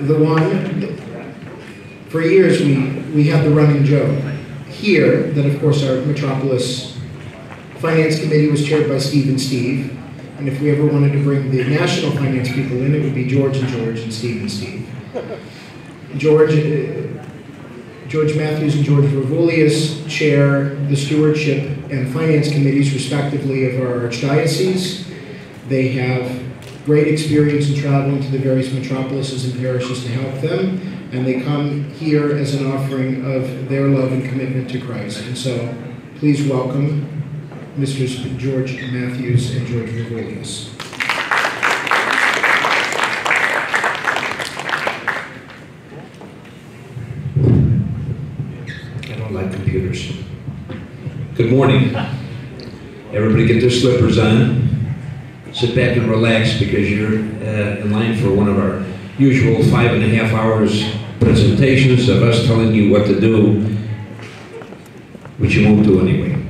the one, for years, we, we had the running joke here, that of course our Metropolis Finance Committee was chaired by Steve and Steve. And if we ever wanted to bring the national finance people in, it would be George and George and Steve and Steve. George, uh, George Matthews and George Vourvoulias chair the stewardship and finance committees respectively of our archdiocese. They have great experience in traveling to the various metropolises and parishes to help them, and they come here as an offering of their love and commitment to Christ. And so, please welcome Mr. George Matthews and George Vourvoulias. I don't like computers. Good morning. Everybody get their slippers on. Sit back and relax because you're uh, in line for one of our usual five and a half hours presentations of us telling you what to do, which you won't do anyway.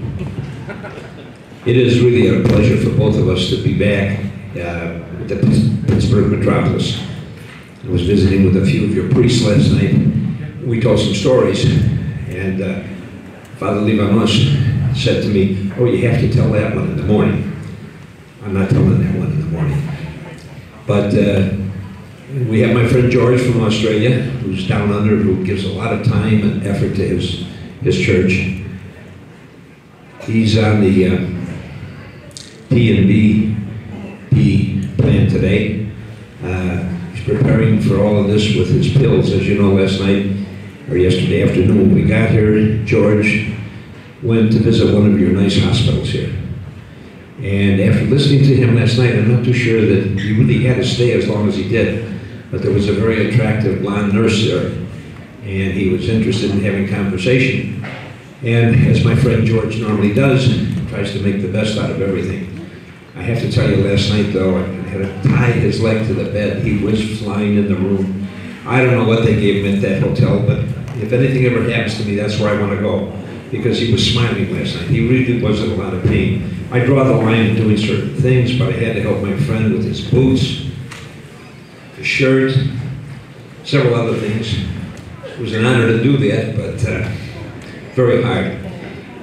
It is really a pleasure for both of us to be back uh, at the Pittsburgh Metropolis. I was visiting with a few of your priests last night. We told some stories, and uh, Father Livanos said to me, oh, you have to tell that one in the morning. I'm not telling that one in the morning. But uh, we have my friend George from Australia, who's down under, who gives a lot of time and effort to his, his church. He's on the uh, P&B plan today. Uh, he's preparing for all of this with his pills. As you know, last night or yesterday afternoon when we got here, George went to visit one of your nice hospitals here. And after listening to him last night, I'm not too sure that he really had to stay as long as he did. But there was a very attractive blonde nurse there, and he was interested in having conversation. And as my friend George normally does, tries to make the best out of everything. I have to tell you, last night though, I had to tie his leg to the bed. He was flying in the room. I don't know what they gave him at that hotel, but if anything ever happens to me, that's where I want to go. Because he was smiling last night. He really was in a lot of pain. I draw the line in doing certain things, but I had to help my friend with his boots, his shirt, several other things. It was an honor to do that, but uh, very hard.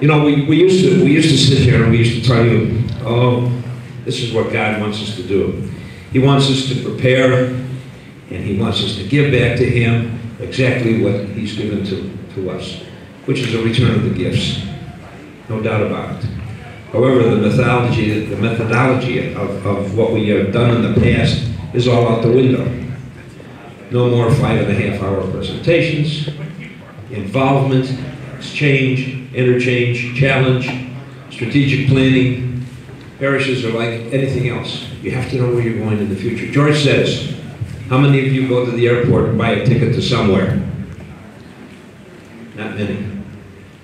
You know, we, we used to we used to sit here and we used to tell you, oh, this is what God wants us to do. He wants us to prepare, and He wants us to give back to Him exactly what He's given to, to us, which is a return of the gifts. No doubt about it. However, the methodology, the methodology of, of what we have done in the past is all out the window. No more five and a half hour presentations, involvement, exchange, interchange, challenge, strategic planning. Parishes are like anything else. You have to know where you're going in the future. George says, how many of you go to the airport and buy a ticket to somewhere? Not many.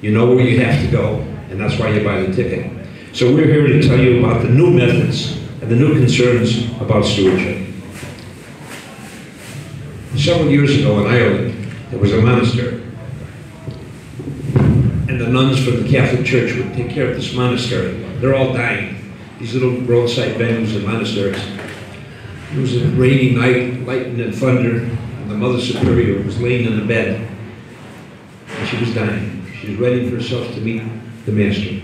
You know where you have to go, and that's why you buy the ticket. So we're here to tell you about the new methods and the new concerns about stewardship. Several years ago in Ireland, there was a monastery. And the nuns from the Catholic Church would take care of this monastery. They're all dying. These little roadside venues and monasteries. It was a rainy night, lightning and thunder, and the Mother Superior was laying in the bed. And she was dying. She was ready for herself to meet the Master.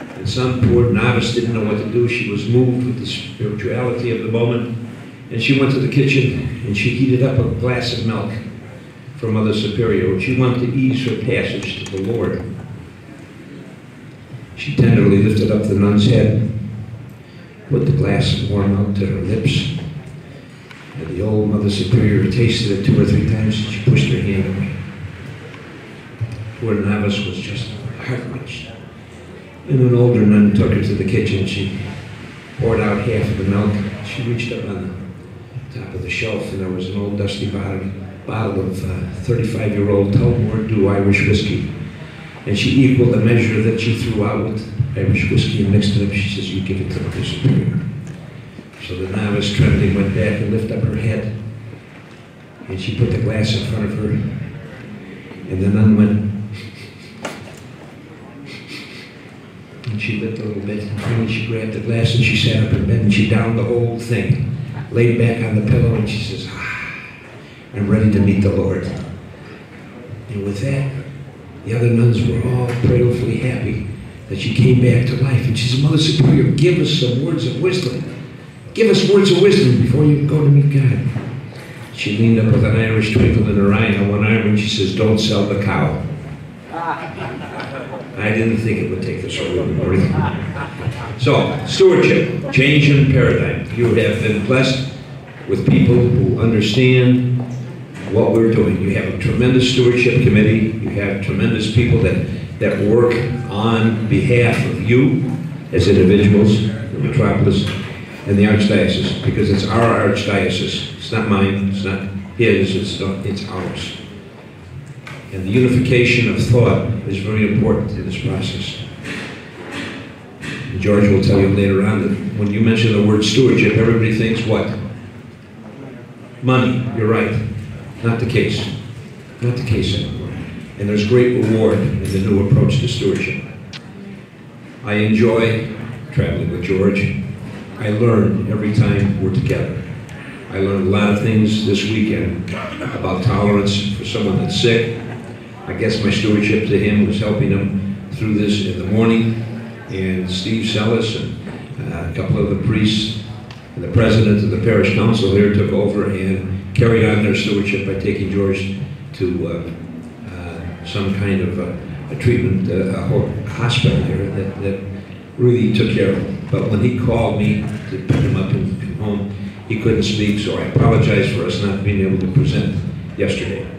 And some poor novice didn't know what to do. She was moved with the spirituality of the moment. And she went to the kitchen and she heated up a glass of milk for Mother Superior. She wanted to ease her passage to the Lord. She tenderly lifted up the nun's head, put the glass of warm milk to her lips. And the old Mother Superior tasted it two or three times and she pushed her hand away. Poor novice was just heart-wrenched. And an older nun took her to the kitchen. She poured out half of the milk. She reached up on the top of the shelf, and there was an old dusty bottle, bottle of 35-year-old uh, Tullamore Dew Irish whiskey. And she equaled the measure that she threw out with Irish whiskey and mixed it up. She says, you give it to the superior. So the novice trembling went back and lifted up her head. And she put the glass in front of her. And the nun went, And she lit a little bit, and finally she grabbed the glass and she sat up in bed and she downed the whole thing, laid back on the pillow, and she says, ah, I'm ready to meet the Lord. And with that, the other nuns were all prayerfully happy that she came back to life. And she said, Mother Superior, give us some words of wisdom. Give us words of wisdom before you go to meet God. She leaned up with an Irish twinkle in her eye on one arm and she says, Don't sell the cow. I didn't think it would take this morning. So, stewardship, change in paradigm. You have been blessed with people who understand what we're doing. You have a tremendous stewardship committee. You have tremendous people that, that work on behalf of you as individuals, the metropolis, and the archdiocese, because it's our archdiocese. It's not mine, it's not his, it's, not, it's ours. And the unification of thought is very important in this process. George will tell you later on that when you mention the word stewardship, everybody thinks what? Money, you're right. Not the case. Not the case anymore. And there's great reward in the new approach to stewardship. I enjoy traveling with George. I learn every time we're together. I learned a lot of things this weekend about tolerance for someone that's sick. I guess my stewardship to him was helping him through this in the morning. And Steve Sellis and uh, a couple of the priests and the president of the parish council here took over and carried on their stewardship by taking George to uh, uh, some kind of a, a treatment, uh, a hospital here that, that really took care of him. But when he called me to pick him up and come home, he couldn't speak, so I apologize for us not being able to present yesterday.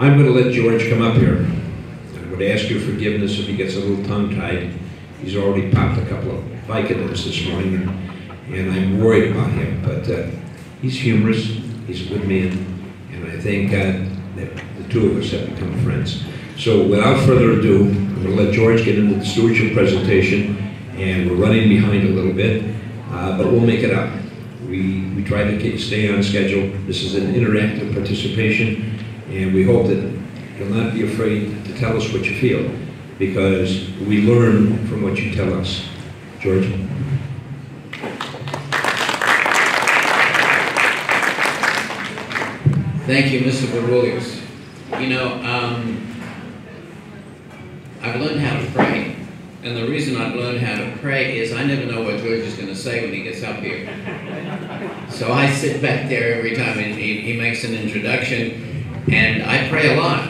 I'm going to let George come up here. I'm going to ask your forgiveness if he gets a little tongue-tied. He's already popped a couple of Vicodins this morning, and I'm worried about him. But uh, he's humorous, he's a good man, and I thank God that the two of us have become friends. So without further ado, I'm going to let George get into the stewardship presentation, and we're running behind a little bit, uh, but we'll make it up. We, we try to stay on schedule. This is an interactive participation, and we hope that you'll not be afraid to tell us what you feel, because we learn from what you tell us. George? Thank you, Mr. Vourvoulias. You know, um, I've learned how to pray. And the reason I've learned how to pray is I never know what George is going to say when he gets up here. So I sit back there every time and he, he makes an introduction, and I pray a lot.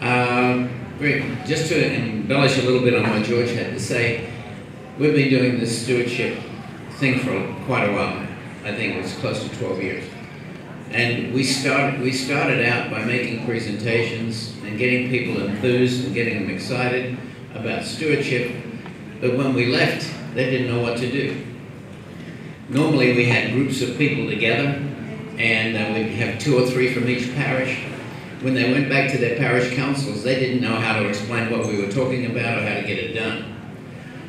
Um, great. Just to embellish a little bit on what George had to say, we've been doing this stewardship thing for quite a while. I think it was close to 12 years. And we started, we started out by making presentations and getting people enthused and getting them excited about stewardship. But when we left, they didn't know what to do. Normally, we had groups of people together, and uh, we'd have two or three from each parish. When they went back to their parish councils, they didn't know how to explain what we were talking about or how to get it done.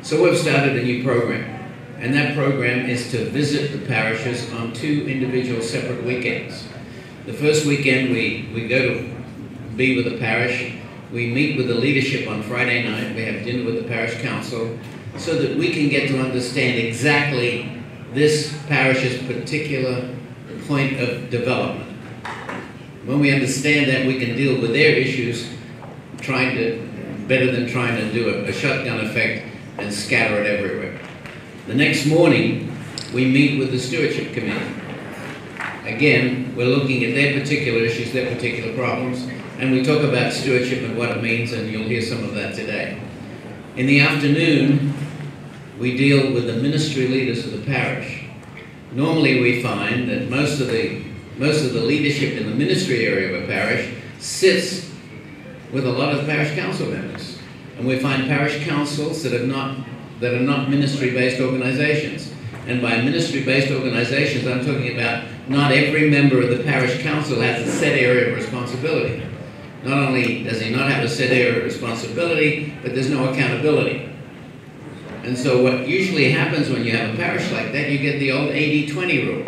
So we've started a new program. And that program is to visit the parishes on two individual separate weekends. The first weekend, we, we go to be with the parish. We meet with the leadership on Friday night. We have dinner with the parish council so that we can get to understand exactly this parish's particular point of development. When we understand that, we can deal with their issues trying to, better than trying to do a, a shotgun effect and scatter it everywhere. The next morning, we meet with the stewardship committee. Again, we're looking at their particular issues, their particular problems, and we talk about stewardship and what it means, and you'll hear some of that today. In the afternoon, we deal with the ministry leaders of the parish. Normally, we find that most of the most of the leadership in the ministry area of a parish sits with a lot of parish council members, and we find parish councils that are not that are not ministry-based organizations. And by ministry-based organizations, I'm talking about not every member of the parish council has a set area of responsibility. Not only does he not have a set area of responsibility, but there's no accountability. And so what usually happens when you have a parish like that, you get the old 80-20 rule.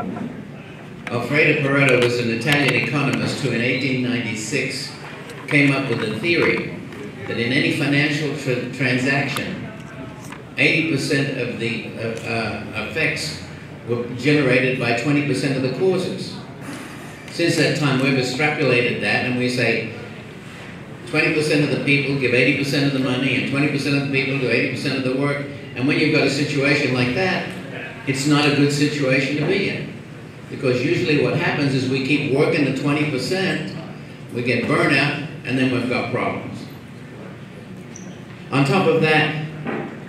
Alfredo Pareto was an Italian economist who in 1896 came up with a theory that in any financial tra transaction, 80% of the uh, uh, effects were generated by 20% of the causes. Since that time, we've extrapolated that and we say 20% of the people give 80% of the money and 20% of the people do 80% of the work. And when you've got a situation like that, it's not a good situation to be in. Because usually what happens is we keep working the 20%, we get burnout, and then we've got problems. On top of that,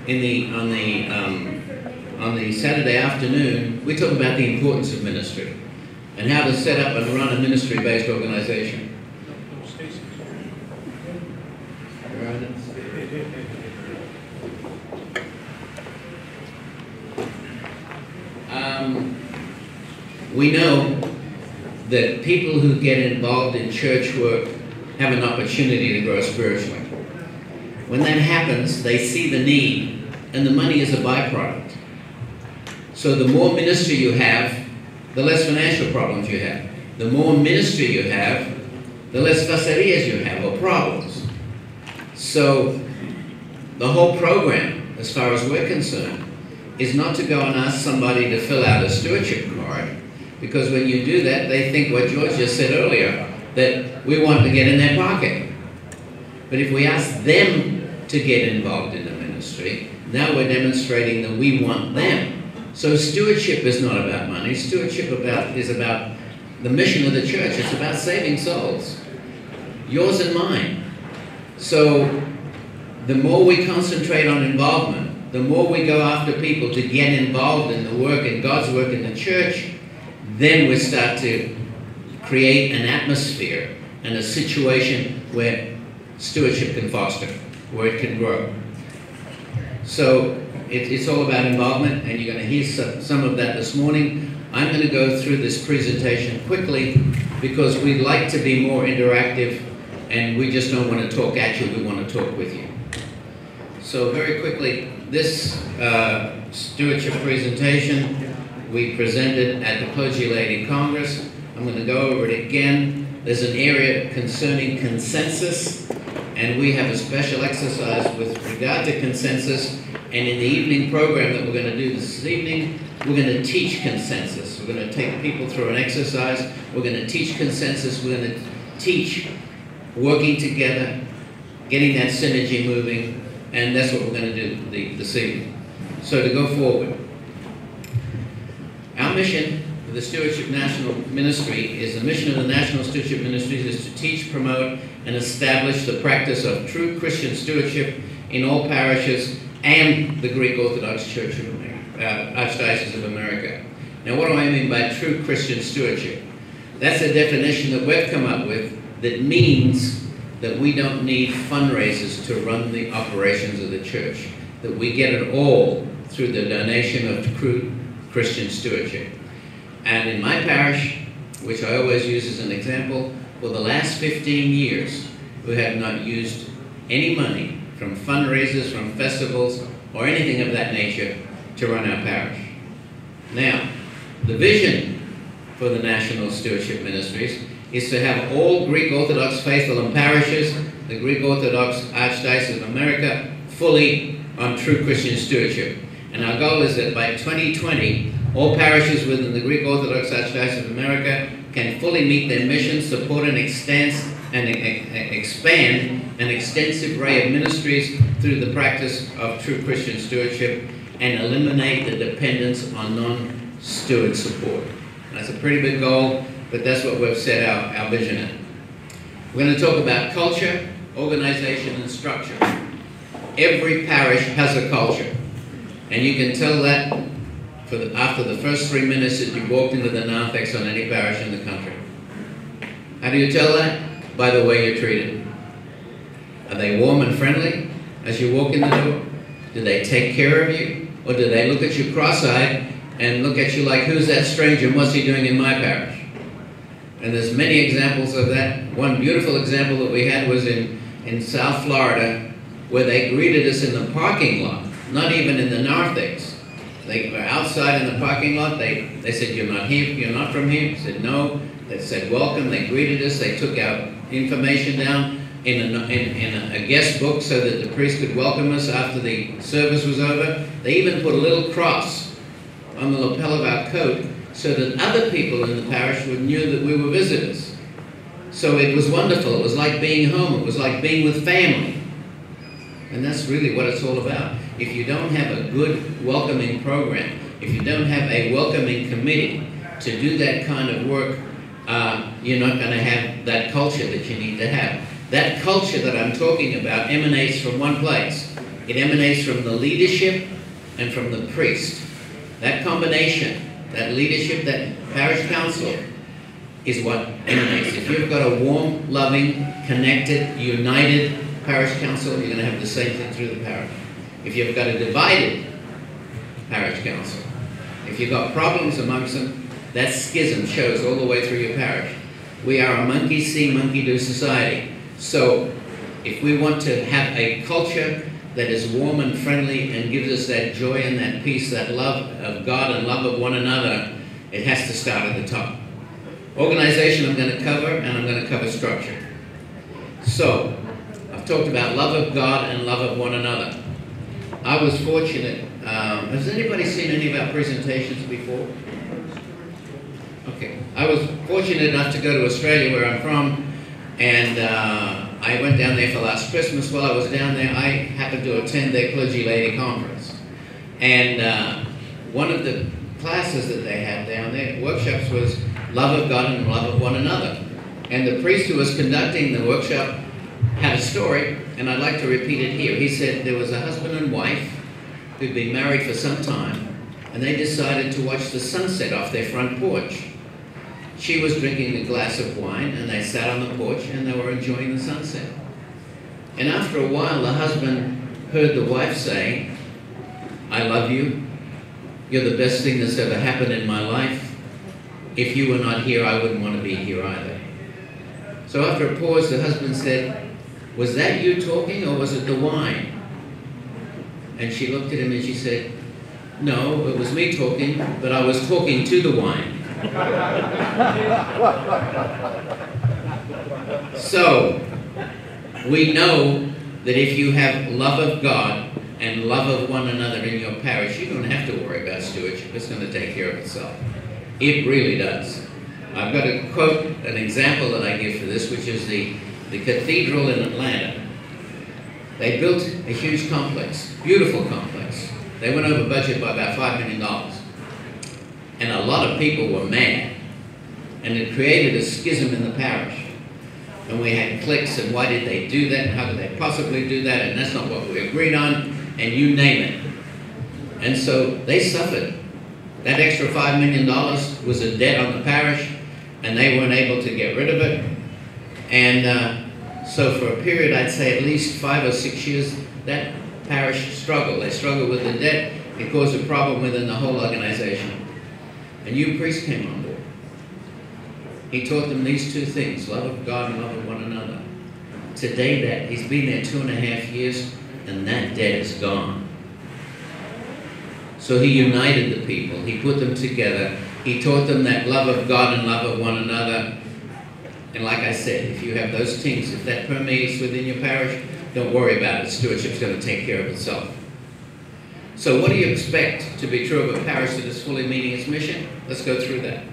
in the, on, the, um, on the Saturday afternoon, we talk about the importance of ministry and how to set up and run a ministry-based organization. Um, we know that people who get involved in church work have an opportunity to grow spiritually. When that happens, they see the need, and the money is a byproduct. So the more ministry you have, the less financial problems you have. The more ministry you have, the less facerias you have, or problems. So the whole program, as far as we're concerned, is not to go and ask somebody to fill out a stewardship card, because when you do that, they think what George just said earlier, that we want to get in their pocket. But if we ask them to get involved in the ministry, now we're demonstrating that we want them. So stewardship is not about money. Stewardship about is about the mission of the church. It's about saving souls, yours and mine. So the more we concentrate on involvement, the more we go after people to get involved in the work and God's work in the church, then we start to create an atmosphere and a situation where stewardship can foster, where it can grow. So it, it's all about involvement, and you're going to hear some, some of that this morning. I'm going to go through this presentation quickly because we'd like to be more interactive, and we just don't want to talk at you, we want to talk with you. So very quickly, this uh, stewardship presentation we presented at the Clergy-Laity Congress. I'm going to go over it again. There's an area concerning consensus, and we have a special exercise with regard to consensus. And in the evening program that we're going to do this evening, we're going to teach consensus. We're going to take people through an exercise. We're going to teach consensus. We're going to teach working together, getting that synergy moving, and that's what we're going to do the this evening. So to go forward, our mission the Stewardship National Ministry is the mission of the National Stewardship Ministries is to teach, promote, and establish the practice of true Christian stewardship in all parishes and the Greek Orthodox Church of America, uh, Archdiocese of America. Now, what do I mean by true Christian stewardship? That's a definition that we've come up with that means that we don't need fundraisers to run the operations of the church, that we get it all through the donation of true Christian stewardship. And in my parish, which I always use as an example, for the last 15 years, we have not used any money from fundraisers, from festivals, or anything of that nature to run our parish. Now, the vision for the National Stewardship Ministries is to have all Greek Orthodox faithful and parishes, the Greek Orthodox Archdiocese of America, fully on true Christian stewardship. And our goal is that by 2020, all parishes within the Greek Orthodox Archdiocese of America can fully meet their mission, support and extend and expand an extensive array of ministries through the practice of true Christian stewardship and eliminate the dependence on non-steward support. That's a pretty big goal but that's what we've set our, our vision in. We're going to talk about culture, organization, and structure. Every parish has a culture. And you can tell that the, after the first three minutes that you walked into the narthex on any parish in the country. How do you tell that? By the way you're treated. Are they warm and friendly as you walk in the door? Do they take care of you? Or do they look at you cross-eyed and look at you like, who's that stranger and what's he doing in my parish? And there's many examples of that. One beautiful example that we had was in, in South Florida, where they greeted us in the parking lot, not even in the narthex. They were outside in the parking lot. They, they said, you're not here, you're not from here? Said, no. They said, welcome. They greeted us. They took our information down in a, in, in a guest book so that the priest could welcome us after the service was over. They even put a little cross on the lapel of our coat so that other people in the parish would knew that we were visitors. So it was wonderful. It was like being home. It was like being with family. And that's really what it's all about. If you don't have a good welcoming program, if you don't have a welcoming committee to do that kind of work, uh, you're not going to have that culture that you need to have. That culture that I'm talking about emanates from one place. It emanates from the leadership and from the priest. That combination, that leadership, that parish council, is what emanates. If you've got a warm, loving, connected, united parish council, you're going to have the same thing through the parish. If you've got a divided parish council, if you've got problems amongst them, that schism shows all the way through your parish. We are a monkey see, monkey do society. So if we want to have a culture that is warm and friendly and gives us that joy and that peace, that love of God and love of one another, it has to start at the top. Organization I'm going to cover, and I'm going to cover structure. So, talked about love of God and love of one another. I was fortunate. Um, has anybody seen any of our presentations before? Okay. I was fortunate enough to go to Australia, where I'm from, and uh, I went down there for last Christmas. While I was down there, I happened to attend their clergy-laity conference. And uh, one of the classes that they had down there, workshops, was love of God and love of one another. And the priest who was conducting the workshop had a story, and I'd like to repeat it here. He said there was a husband and wife who'd been married for some time, and they decided to watch the sunset off their front porch. She was drinking a glass of wine, and they sat on the porch and they were enjoying the sunset. And after a while, the husband heard the wife say, I love you. You're the best thing that's ever happened in my life. If you were not here, I wouldn't want to be here either. So after a pause, the husband said, Was that you talking or was it the wine? And she looked at him and she said, No, it was me talking, but I was talking to the wine. so, we know that if you have love of God and love of one another in your parish, you don't have to worry about stewardship. It's going to take care of itself. It really does. I've got a quote, an example that I give for this, which is the, the cathedral in Atlanta. They built a huge complex, beautiful complex. They went over budget by about $5 million. And a lot of people were mad. And it created a schism in the parish. And we had cliques, and why did they do that? How could they possibly do that? And that's not what we agreed on, and you name it. And so they suffered. That extra $5 million was a debt on the parish, and they weren't able to get rid of it. And uh, so for a period, I'd say at least five or six years, that parish struggled. They struggled with the debt. It caused a problem within the whole organization. A new priest came on board. He taught them these two things, love of God and love of one another. Today that, he's been there two and a half years, and that debt is gone. So he united the people. He put them together. He taught them that love of God and love of one another. And like I said, if you have those things, if that permeates within your parish, don't worry about it. Stewardship's going to take care of itself. So what do you expect to be true of a parish that is fully meeting its mission? Let's go through that.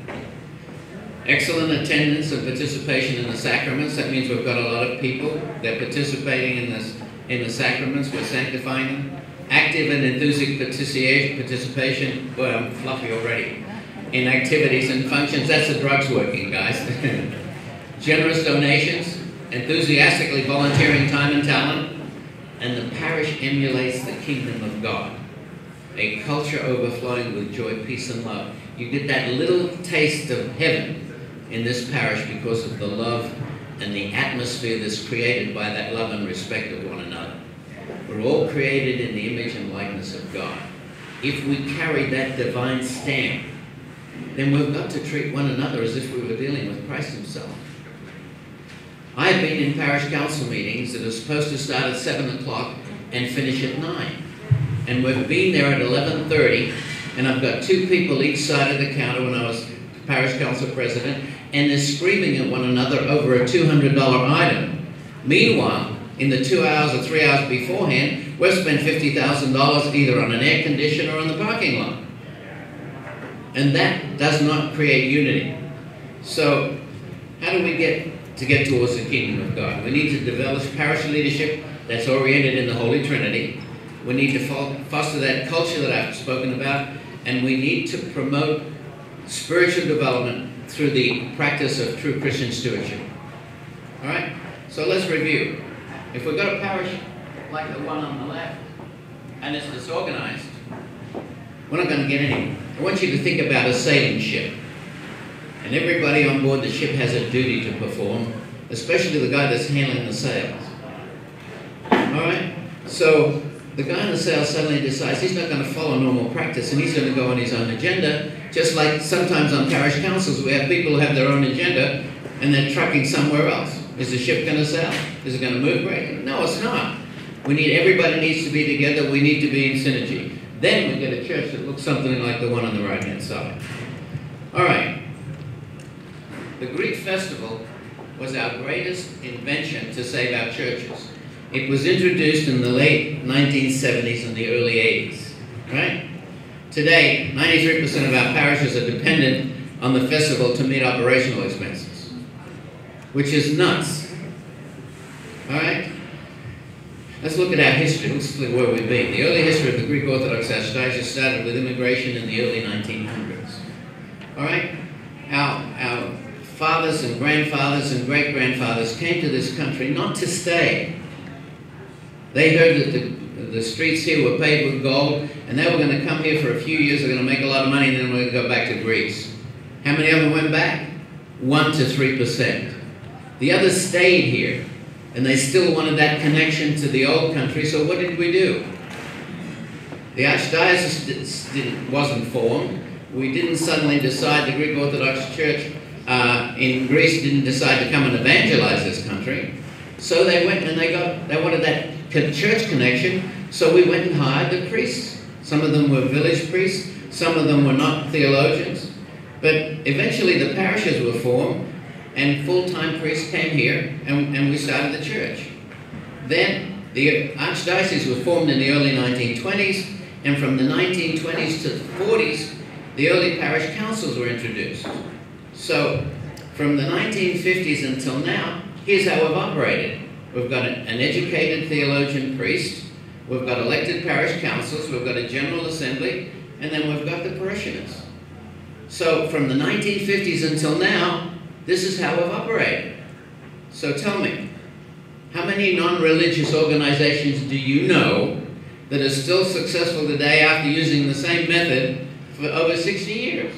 Excellent attendance and participation in the sacraments. That means we've got a lot of people. that are participating in this in the sacraments. We're sanctifying them. Active and enthusiastic participation. Boy, I'm fluffy already. In activities and functions. That's the drugs working, guys. Generous donations. Enthusiastically volunteering time and talent. And the parish emulates the kingdom of God a culture overflowing with joy, peace, and love. You get that little taste of heaven in this parish because of the love and the atmosphere that's created by that love and respect of one another. We're all created in the image and likeness of God. If we carry that divine stamp, then we've got to treat one another as if we were dealing with Christ Himself. I've been in parish council meetings that are supposed to start at 7 o'clock and finish at 9 and we've been there at 11.30, and I've got two people each side of the counter when I was parish council president, and they're screaming at one another over a $200 item. Meanwhile, in the two hours or three hours beforehand, we've spent $50,000 either on an air conditioner or on the parking lot. And that does not create unity. So, how do we get to get towards the kingdom of God? We need to develop parish leadership that's oriented in the Holy Trinity. We need to foster that culture that I've spoken about, and we need to promote spiritual development through the practice of true Christian stewardship. All right? So let's review. If we've got a parish like the one on the left, and it's disorganized, we're not going to get anywhere. I want you to think about a sailing ship. And everybody on board the ship has a duty to perform, especially the guy that's handling the sails. All right? So the guy on the sail suddenly decides he's not going to follow normal practice and he's going to go on his own agenda, just like sometimes on parish councils we have people who have their own agenda and they're trucking somewhere else. Is the ship going to sail? Is it going to move great? No, it's not. We need everybody needs to be together. We need to be in synergy. Then we get a church that looks something like the one on the right hand side. All right. The Greek festival was our greatest invention to save our churches. It was introduced in the late 1970s and the early 80s, right? Today, 93% of our parishes are dependent on the festival to meet operational expenses, which is nuts. All right? Let's look at our history. Let's look where we've been. The early history of the Greek Orthodox Archdiocese started with immigration in the early 1900s. All right? Our, our fathers and grandfathers and great grandfathers came to this country not to stay. They heard that the, the streets here were paved with gold, and they were going to come here for a few years, they're going to make a lot of money, and then we're going to go back to Greece. How many of them went back? One to three percent. The others stayed here, and they still wanted that connection to the old country, so what did we do? The Archdiocese wasn't formed. We didn't suddenly decide, the Greek Orthodox Church uh, in Greece didn't decide to come and evangelize this country. So they went and they got, they wanted that church connection, so we went and hired the priests. Some of them were village priests, some of them were not theologians. But eventually the parishes were formed, and full-time priests came here, and, and we started the church. Then the archdiocese was formed in the early 1920s, and from the 1920s to the 40s, the early parish councils were introduced. So from the 1950s until now, here's how we've operated. We've got an educated theologian priest, we've got elected parish councils, we've got a general assembly, and then we've got the parishioners. So from the 1950s until now, this is how we've operated. So tell me, how many non-religious organizations do you know that are still successful today after using the same method for over 60 years?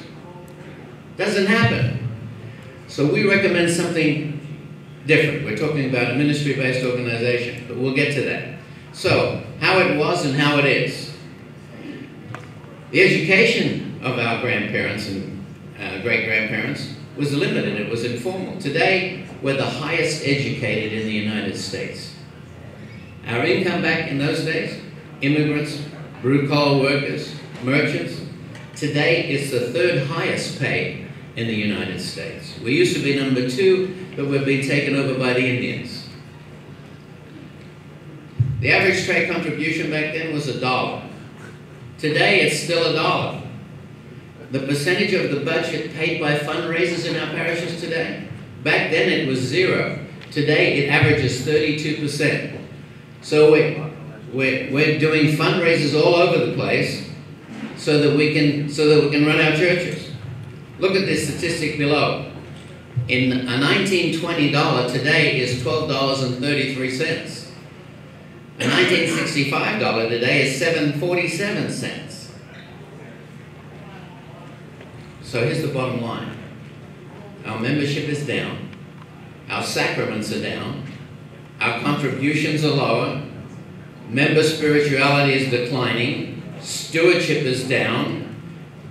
Doesn't happen. So we recommend something different. We're talking about a ministry-based organization, but we'll get to that. So, how it was and how it is. The education of our grandparents and uh, great-grandparents was limited. It was informal. Today, we're the highest educated in the United States. Our income back in those days, immigrants, blue-collar workers, merchants, today it's the third highest paid in the United States. We used to be number two, but we've been taken over by the Indians. The average trade contribution back then was a dollar. Today, it's still a dollar. The percentage of the budget paid by fundraisers in our parishes today, back then it was zero. Today, it averages 32%. So we're, we're, we're doing fundraisers all over the place so that we can, so that we can run our churches. Look at this statistic below. In a 1920 dollar today is $12.33. A 1965 dollar today is 7.47 cents. So here's the bottom line. Our membership is down. Our sacraments are down. Our contributions are lower. Member spirituality is declining. Stewardship is down.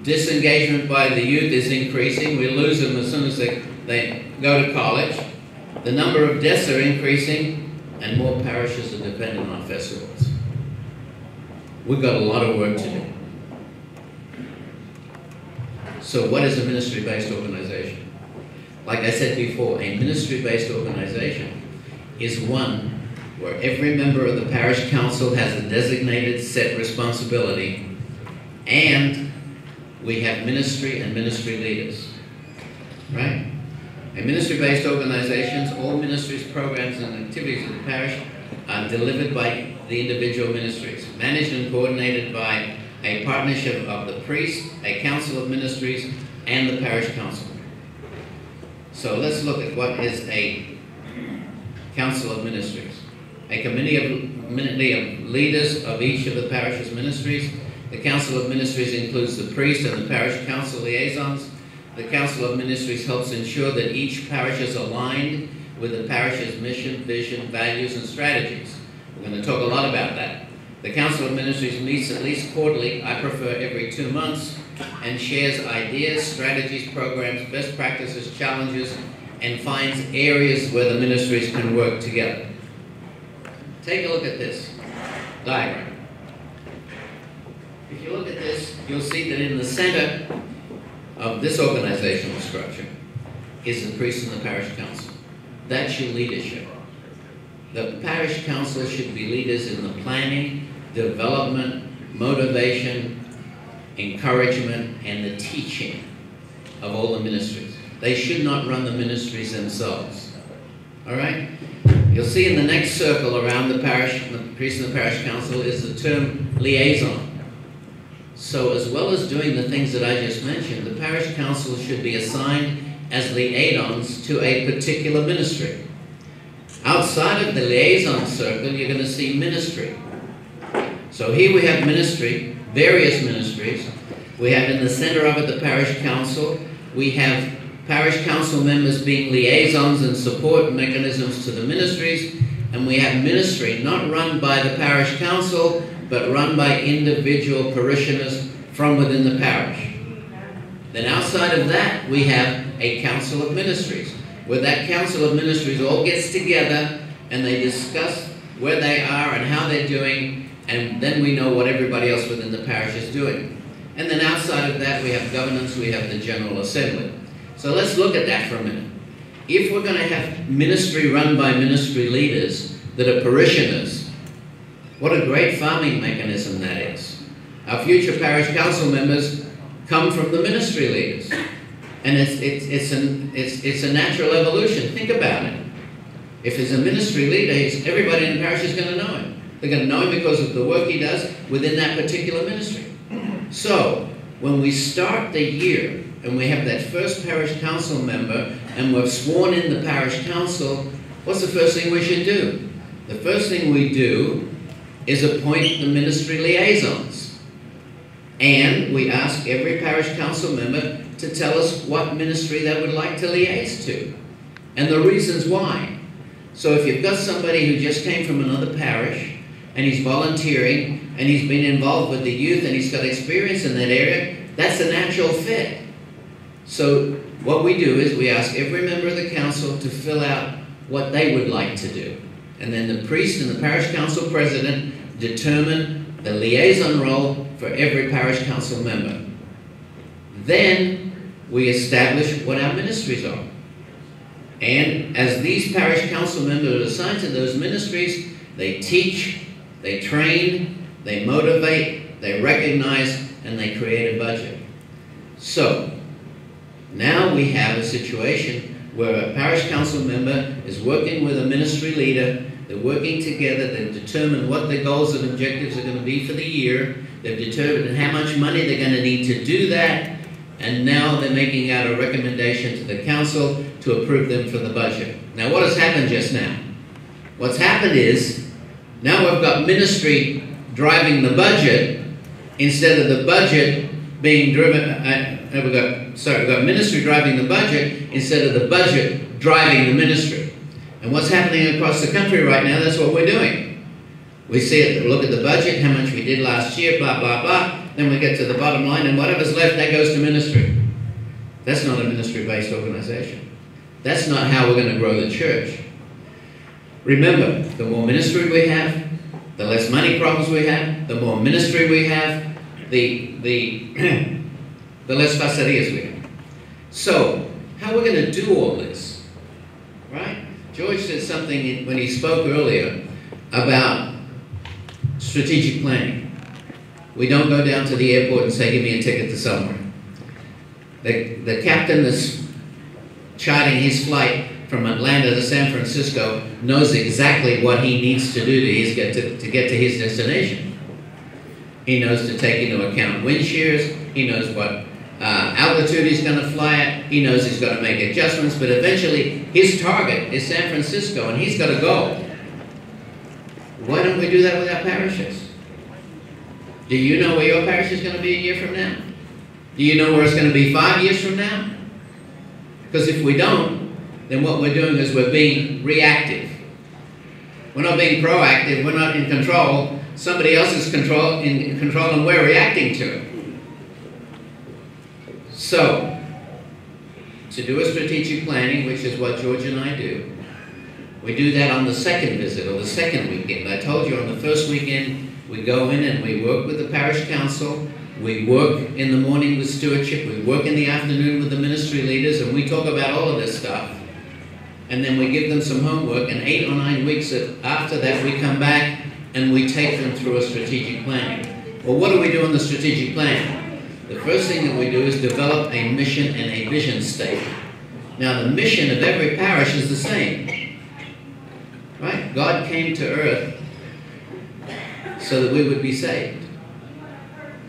Disengagement by the youth is increasing. We lose them as soon as they, they go to college. The number of deaths are increasing, and more parishes are dependent on festivals. We've got a lot of work to do. So what is a ministry-based organization? Like I said before, a ministry-based organization is one where every member of the parish council has a designated set responsibility and we have ministry and ministry leaders. Right? In ministry-based organizations, all ministries, programs, and activities of the parish are delivered by the individual ministries, managed and coordinated by a partnership of the priest, a council of ministries, and the parish council. So let's look at what is a council of ministries. A committee of, of leaders of each of the parish's ministries. The council of ministries includes the priest and the parish council liaisons. The council of ministries helps ensure that each parish is aligned with the parish's mission, vision, values, and strategies. We're going to talk a lot about that. The Council of Ministries meets at least quarterly, I prefer every two months, and shares ideas, strategies, programs, best practices, challenges, and finds areas where the ministries can work together. Take a look at this diagram. If you look at this, you'll see that in the center of this organizational structure is the priest and the parish council. That's your leadership. The parish council should be leaders in the planning, development, motivation, encouragement, and the teaching of all the ministries. They should not run the ministries themselves. All right? You'll see in the next circle around the parish, the priest and the parish council is the term liaison. So as well as doing the things that I just mentioned, the parish council should be assigned as liaisons to a particular ministry. Outside of the liaison circle, you're going to see ministry. So here we have ministry, various ministries. We have in the center of it the parish council. We have parish council members being liaisons and support mechanisms to the ministries. And we have ministry not run by the parish council, but run by individual parishioners from within the parish. Then outside of that, we have a council of ministries, where that council of ministries all gets together and they discuss where they are and how they're doing, and then we know what everybody else within the parish is doing. And then outside of that, we have governance, we have the General Assembly. So let's look at that for a minute. If we're going to have ministry run by ministry leaders that are parishioners, what a great farming mechanism that is. Our future parish council members come from the ministry leaders. And it's, it's, it's, an, it's, it's a natural evolution. Think about it. If he's a ministry leader, he's, everybody in the parish is going to know him. They're going to know him because of the work he does within that particular ministry. So, when we start the year and we have that first parish council member and we're sworn in the parish council, what's the first thing we should do? The first thing we do is appoint the ministry liaisons. And we ask every parish council member to tell us what ministry they would like to liaise to and the reasons why. So if you've got somebody who just came from another parish and he's volunteering and he's been involved with the youth and he's got experience in that area, that's a natural fit. So what we do is we ask every member of the council to fill out what they would like to do. And then the priest and the parish council president determine the liaison role for every parish council member. Then we establish what our ministries are. And as these parish council members are assigned to those ministries, they teach, they train, they motivate, they recognize, and they create a budget. So, now we have a situation where a parish council member is working with a ministry leader they're working together. They've determined what their goals and objectives are going to be for the year. They've determined how much money they're going to need to do that. And now they're making out a recommendation to the council to approve them for the budget. Now, what has happened just now? What's happened is now we've got ministry driving the budget instead of the budget being driven. Uh, uh we've got sorry, we've got ministry driving the budget instead of the budget driving the ministry. And what's happening across the country right now, that's what we're doing. We see it, look at the budget, how much we did last year, blah, blah, blah. Then we get to the bottom line, and whatever's left, that goes to ministry. That's not a ministry-based organization. That's not how we're going to grow the church. Remember, the more ministry we have, the less money problems we have, the more ministry we have, the, the, the less facilities we have. So, how are we going to do all this? Right? George said something when he spoke earlier about strategic planning. We don't go down to the airport and say, give me a ticket to somewhere. The, the captain that's charting his flight from Atlanta to San Francisco knows exactly what he needs to do to, his, get to, to get to his destination. He knows to take into account wind shears, he knows what uh, altitude he's going to fly at, he knows he's going to make adjustments, but eventually his target is San Francisco and he's got to go. Why don't we do that with our parishes? Do you know where your parish is going to be a year from now? Do you know where it's going to be five years from now? Because if we don't, then what we're doing is we're being reactive. We're not being proactive, we're not in control. Somebody else is control, in control and we're reacting to it. So, to do a strategic planning, which is what George and I do, we do that on the second visit or the second weekend. I told you on the first weekend, we go in and we work with the parish council, we work in the morning with stewardship, we work in the afternoon with the ministry leaders, and we talk about all of this stuff. And then we give them some homework, and eight or nine weeks after that, we come back and we take them through a strategic planning. Well, what do we do in the strategic plan? The first thing that we do is develop a mission and a vision statement. Now, the mission of every parish is the same. Right? God came to earth so that we would be saved.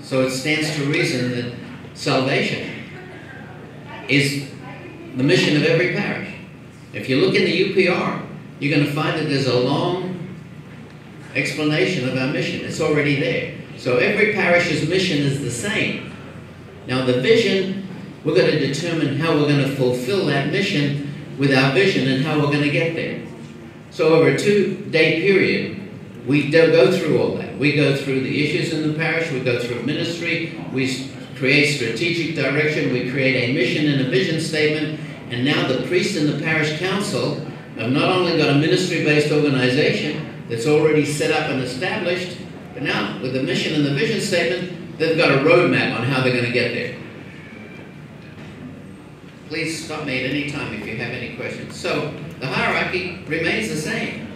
So it stands to reason that salvation is the mission of every parish. If you look in the UPR, you're going to find that there's a long explanation of our mission. It's already there. So every parish's mission is the same. Now the vision, we're going to determine how we're going to fulfill that mission with our vision and how we're going to get there. So over a two-day period, we go through all that. We go through the issues in the parish, we go through ministry, we create strategic direction, we create a mission and a vision statement, and now the priest and the parish council have not only got a ministry-based organization that's already set up and established, but now with the mission and the vision statement, they've got a roadmap on how they're going to get there. Please stop me at any time if you have any questions. So the hierarchy remains the same.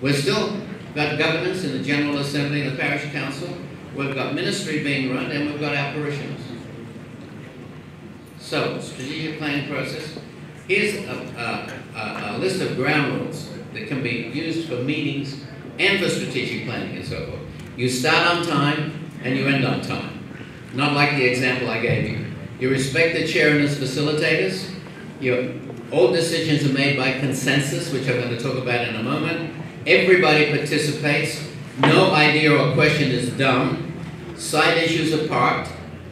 We've still got governance in the General Assembly and the Parish Council. We've got ministry being run, and we've got our parishioners. So, strategic planning process. Here's a, a, a, list of ground rules that can be used for meetings and for strategic planning and so forth. You start on time and you end on time. Not like the example I gave you. You respect the chair and his facilitators. Your, all decisions are made by consensus, which I'm going to talk about in a moment. Everybody participates. No idea or question is dumb. Side issues are parked.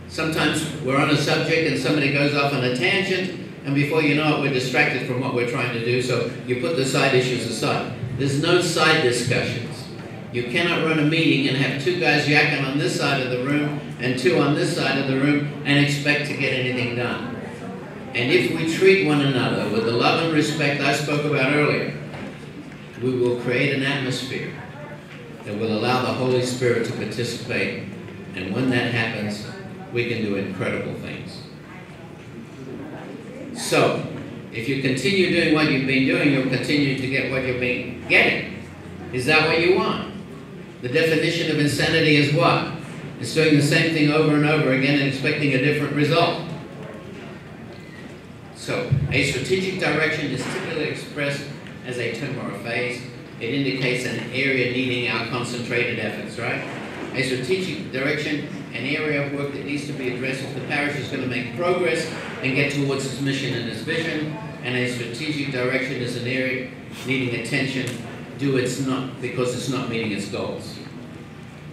Sometimes we're on a subject and somebody goes off on a tangent, and before you know it, we're distracted from what we're trying to do, so you put the side issues aside. There's no side discussions. You cannot run a meeting and have two guys yakking on this side of the room and two on this side of the room and expect to get anything done. And if we treat one another with the love and respect I spoke about earlier, we will create an atmosphere that will allow the Holy Spirit to participate. And when that happens, we can do incredible things. So, if you continue doing what you've been doing, you'll continue to get what you've been getting. Is that what you want? The definition of insanity is what? It's doing the same thing over and over again and expecting a different result. So, a strategic direction is typically expressed as a term or a phase. It indicates an area needing our concentrated efforts, right? A strategic direction, an area of work that needs to be addressed if the parish is going to make progress and get towards its mission and its vision. And a strategic direction is an area needing attention do it's not because it's not meeting its goals.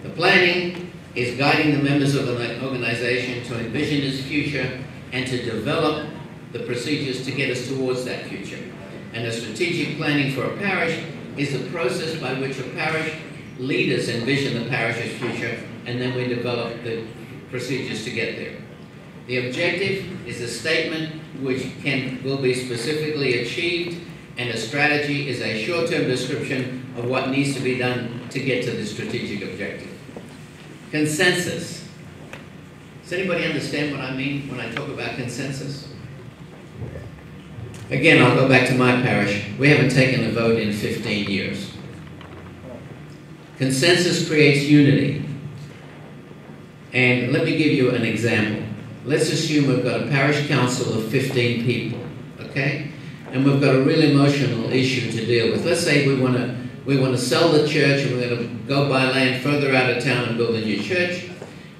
The planning is guiding the members of an organization to envision its future and to develop the procedures to get us towards that future. And the strategic planning for a parish is the process by which a parish leaders envision the parish's future and then we develop the procedures to get there. The objective is a statement which can will be specifically achieved and a strategy is a short-term description of what needs to be done to get to the strategic objective. Consensus. Does anybody understand what I mean when I talk about consensus? Again, I'll go back to my parish. We haven't taken a vote in 15 years. Consensus creates unity. And let me give you an example. let's assume we've got a parish council of 15 people, okay? And we've got a real emotional issue to deal with. Let's say we want to we want to sell the church and we're going to go buy land further out of town and build a new church.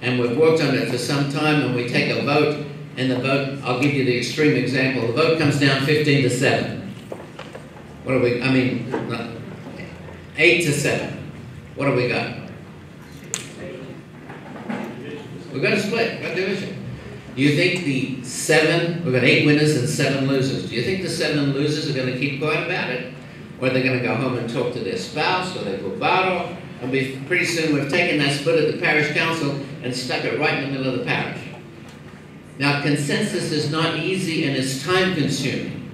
And we've worked on it for some time and we take a vote and the vote, I'll give you the extreme example, the vote comes down 15 to 7. What do we, I mean, 8 to 7. What have we got? We're going to split, we're going to division. Do you think the seven, we've got eight winners and seven losers, do you think the seven losers are going to keep going about it? Or they're going to go home and talk to their spouse, or put bottle, and we pretty soon we've taken that split of the parish council and stuck it right in the middle of the parish. Now, consensus is not easy and it's time consuming,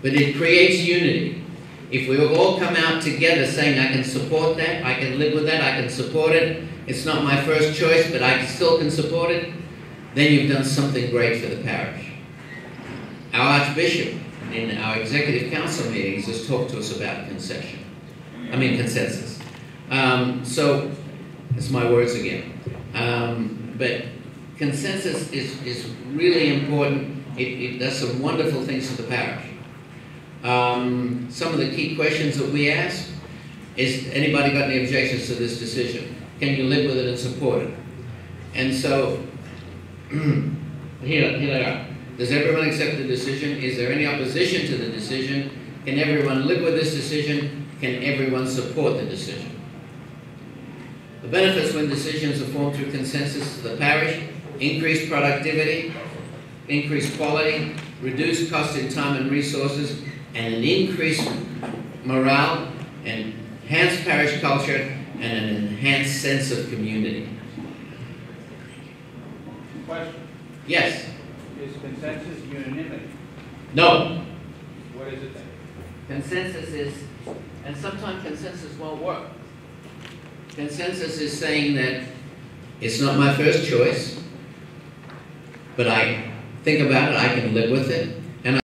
but it creates unity. If we all come out together saying, I can support that, I can live with that, I can support it, it's not my first choice, but I still can support it, then you've done something great for the parish. Our Archbishop in our executive council meetings has talked to us about concession. I mean consensus. Um, so, it's my words again. Um, but consensus is, is really important. It, it does some wonderful things for the parish. Um, some of the key questions that we ask is anybody got any objections to this decision? Can you live with it and support it? And so, here, here they are. Does everyone accept the decision? Is there any opposition to the decision? Can everyone live with this decision? Can everyone support the decision? The benefits when decisions are formed through consensus to the parish, increased productivity, increased quality, reduced cost in time and resources, and an increased morale, enhanced parish culture, and an enhanced sense of community. Question, Yes? is consensus unanimity? No? What is it then? Consensus is, and sometimes consensus won't work. Consensus is saying that it's not my first choice, but I think about it, I can live with it,